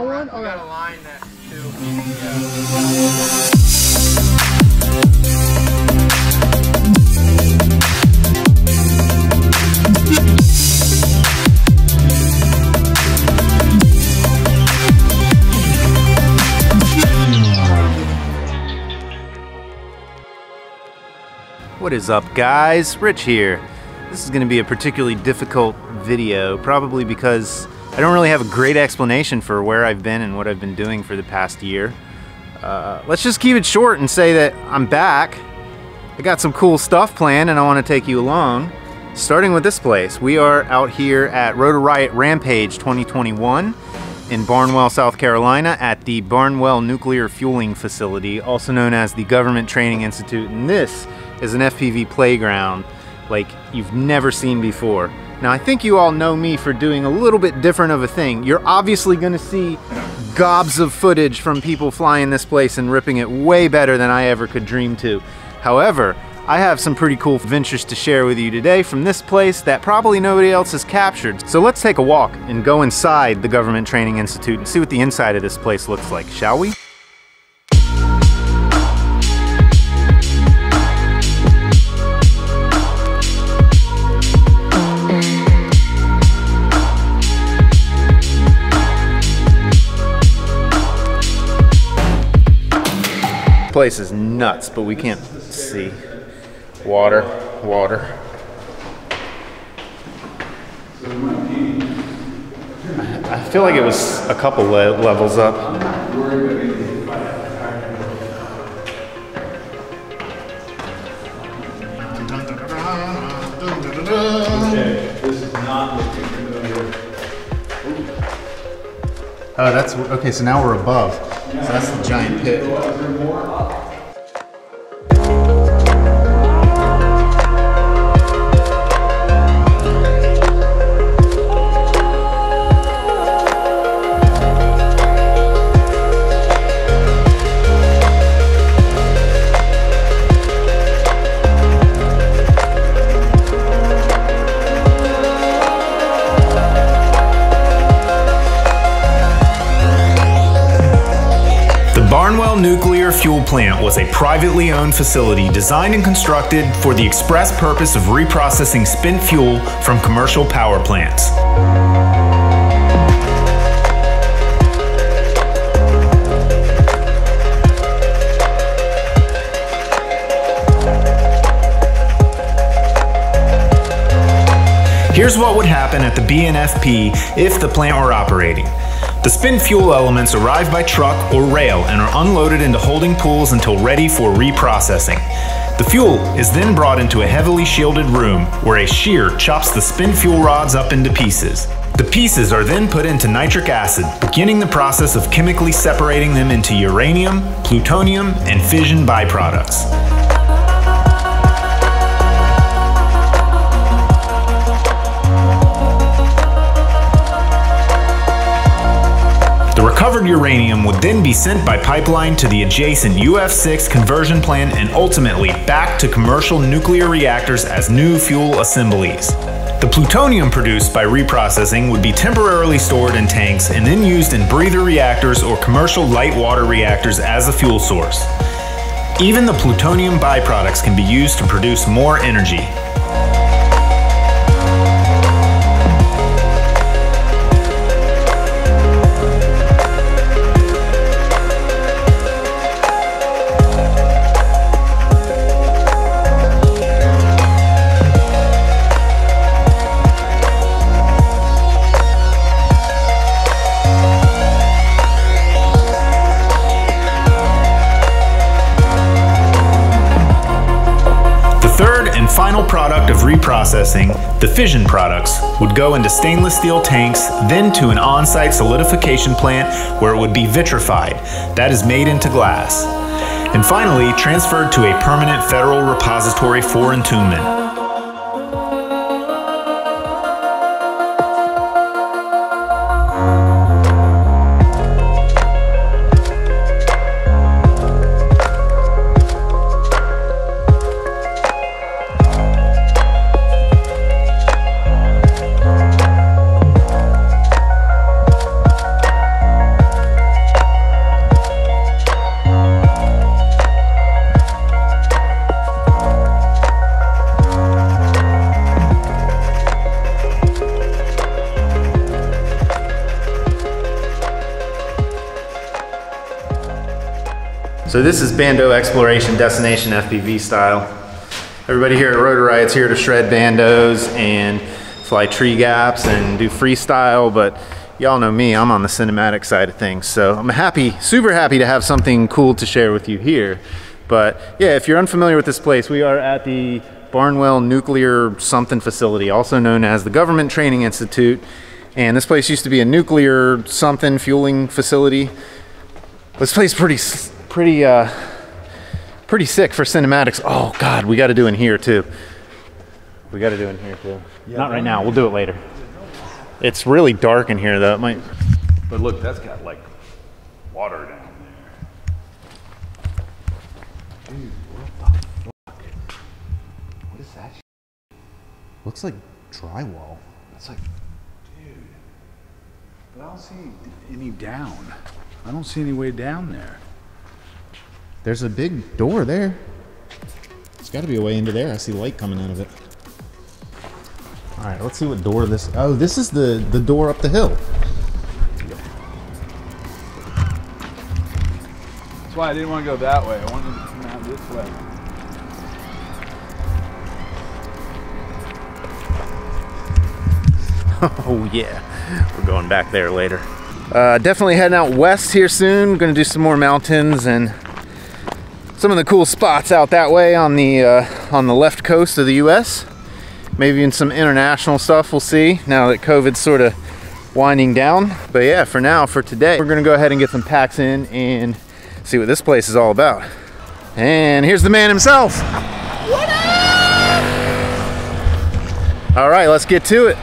on one? We got a line that too. What is up guys? Rich here. This is going to be a particularly difficult video, probably because I don't really have a great explanation for where I've been and what I've been doing for the past year. Uh, let's just keep it short and say that I'm back. I got some cool stuff planned and I want to take you along. Starting with this place, we are out here at Rotor Riot Rampage 2021 in Barnwell, South Carolina at the Barnwell Nuclear Fueling Facility, also known as the Government Training Institute. And this is an FPV playground like you've never seen before. Now I think you all know me for doing a little bit different of a thing. You're obviously gonna see gobs of footage from people flying this place and ripping it way better than I ever could dream to. However, I have some pretty cool ventures to share with you today from this place that probably nobody else has captured. So let's take a walk and go inside the Government Training Institute and see what the inside of this place looks like, shall we? Place is nuts, but we can't see. Water, water. I feel like it was a couple le levels up. Oh, that's okay. So now we're above. So that's the giant pit. Plant was a privately owned facility designed and constructed for the express purpose of reprocessing spent fuel from commercial power plants. Here's what would happen at the BNFP if the plant were operating. The spent fuel elements arrive by truck or rail and are unloaded into holding pools until ready for reprocessing. The fuel is then brought into a heavily shielded room where a shear chops the spent fuel rods up into pieces. The pieces are then put into nitric acid, beginning the process of chemically separating them into uranium, plutonium, and fission byproducts. Uranium would then be sent by pipeline to the adjacent UF6 conversion plant and ultimately back to commercial nuclear reactors as new fuel assemblies. The plutonium produced by reprocessing would be temporarily stored in tanks and then used in breeder reactors or commercial light water reactors as a fuel source. Even the plutonium byproducts can be used to produce more energy, final product of reprocessing, the fission products, would go into stainless steel tanks, then to an on-site solidification plant where it would be vitrified, that is made into glass. And finally, transferred to a permanent federal repository for entombment. So this is Bando Exploration Destination FPV style. Everybody here at Rotor Riot's here to shred bandos and fly tree gaps and do freestyle, but y'all know me, I'm on the cinematic side of things. So I'm happy, super happy to have something cool to share with you here. But yeah, if you're unfamiliar with this place, we are at the Barnwell Nuclear something facility, also known as the Government Training Institute. And this place used to be a nuclear something fueling facility. This place is pretty, pretty, uh, pretty sick for cinematics. Oh God, we got to do in here too. We got to do in here too. Yeah, Not right now. We'll do it later. It's really dark in here though. It might. But look, that's got like water down there. Dude, what the fuck? What is that? Looks like drywall. It's like, dude. But I don't see any down. I don't see any way down there. There's a big door there. There's got to be a way into there. I see light coming out of it. All right, let's see what door this. Oh, this is the the door up the hill. That's why I didn't want to go that way. I wanted to come out this way. Oh yeah, we're going back there later. Uh, definitely heading out west here soon. Going to do some more mountains and some of the cool spots out that way on the uh, on the left coast of the U.S. Maybe in some international stuff. We'll see now that COVID's sort of winding down. But yeah, for now, for today, we're going to go ahead and get some packs in and see what this place is all about. And here's the man himself. All right, let's get to it.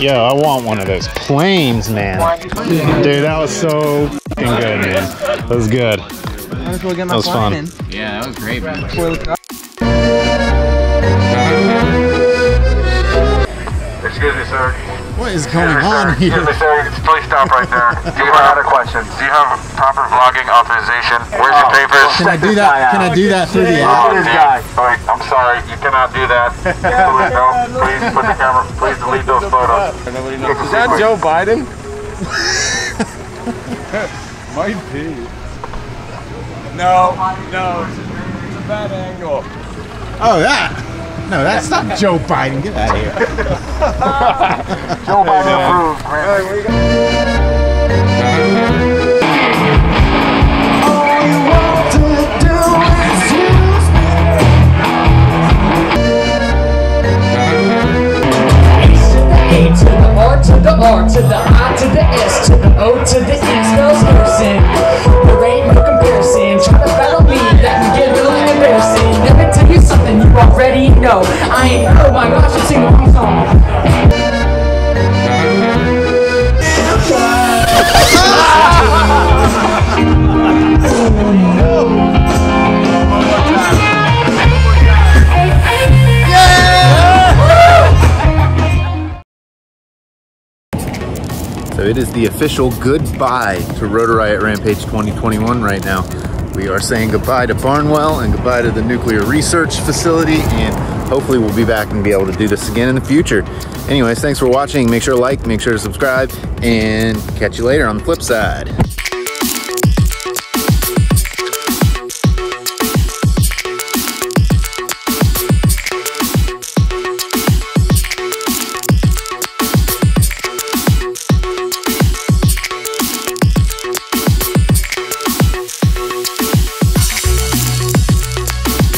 Yo, I want one of those planes, man. Dude, that was so fucking good, man. That was good. Might as well get my That was fun. in. Yeah, that was great, man. Excuse me, sir. What is going Excuse me, on sir. here? Excuse me, sir. Please stop right there. Do you have other questions? Do you have proper vlogging authorization? Where's your papers? Can I do that? Can I do that through the app? Oh, dude. All right, I'm sorry. You cannot do that. Please, no. Please put the camera. Please delete those photos. Is that Joe Biden? Might be. No, no, it's a bad angle. Oh, that. No, that's not Joe Biden. Get out of here. Joe Biden approved. Know. I ain't, oh my gosh, I'm singing the song. So it is the official goodbye to Rotor Riot Rampage 2021 right now. We are saying goodbye to Barnwell and goodbye to the nuclear research facility and hopefully we'll be back and be able to do this again in the future. Anyways, thanks for watching. Make sure to like, make sure to subscribe, and catch you later on the flip side.